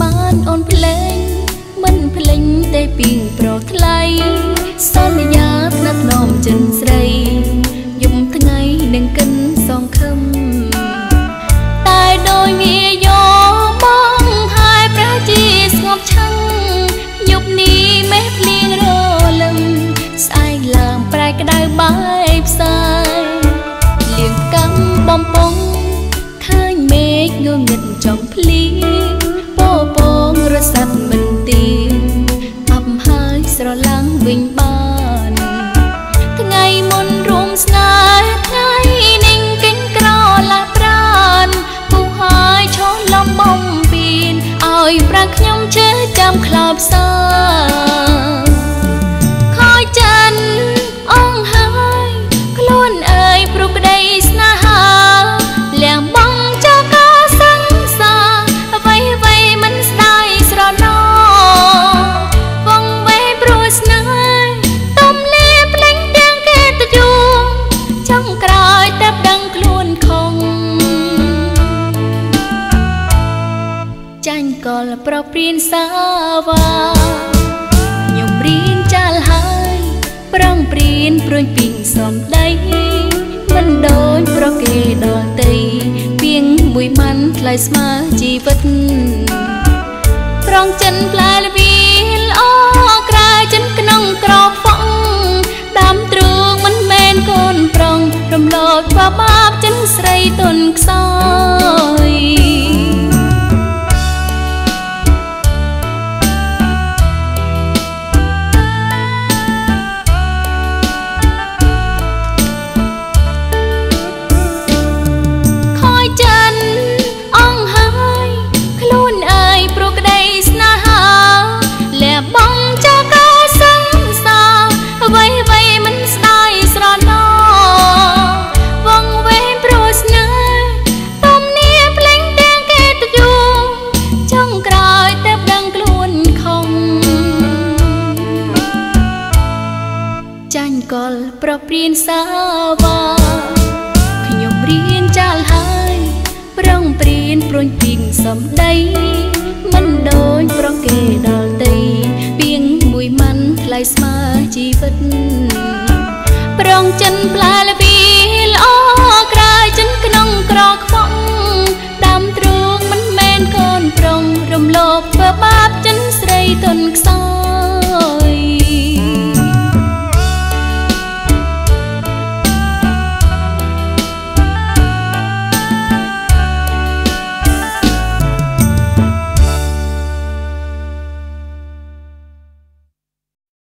បានអូនភ្លេង មិនភ្លេងទេពីងប្រថ្លៃសន្យាថ្នាក់នំចិនស្រីយំថ្ងៃនឹងកិនសងខឹមតែដោយងាយយោបងហើយព្រះជីស្ងប់ឆឹងយប់នេះមេឃភ្លៀងរលឹមស្អែកឡើងប្រែក្តៅបាយផ្សាយលៀងកម្មបំពង់ឃើញមេឃងងឹតចំភ្លៀង ប្រាំងខ្ញុំជឿចាំខ្លោបសាខយចិនអងហើយខ្លួនអើយព្រុក្តីស្នេហាលៀងបងចោកសង្សារអ្វីអ្វីមិនស្ដាយស្រណោវងវេព្រោះស្នេហ៍ រព្រៀនសាវាខ្ញុំរៀនចាល់ហើយប្រងព្រៀនព្រួយពីងសំដីមិនដូចប្រគេដល់តីពីងមួយម៉ាន់ថ្លៃស្មើជីវិតប្រងចិនផ្លែលវីលអក្រៅចិនក្នុងក្រហ្វក់ដាំទ្រូងមិនមែនកូនប្រុងរំលោភបាបាបចិនស្រីទុនខ្សោ ចាញ់កលប្រព្រៀនសាវាខ្ញុំរៀនចាល់ហើយប្រងព្រៀនព្រួញពីងសំដីមិនដូចប្រគេដល់តីពីងមួយម៉ាន់ថ្លៃស្មើជីវិតប្រងចិនផ្លែលវីល្អក្រៅចិនក្នុងក្រខ្វក់ដាំទ្រូងមិនមែនកូនប្រុងរំលោភធ្វើបាបចិនស្រីទុនខ្សោយ